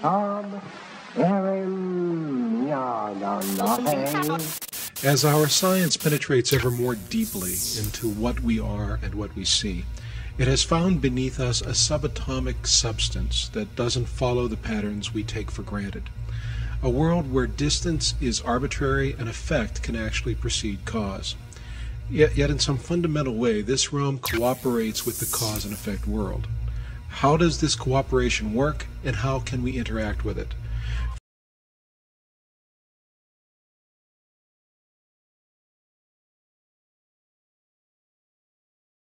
Tab, Erim. As our science penetrates ever more deeply into what we are and what we see, it has found beneath us a subatomic substance that doesn't follow the patterns we take for granted. A world where distance is arbitrary and effect can actually precede cause. Yet, yet in some fundamental way, this realm cooperates with the cause and effect world. How does this cooperation work, and how can we interact with it?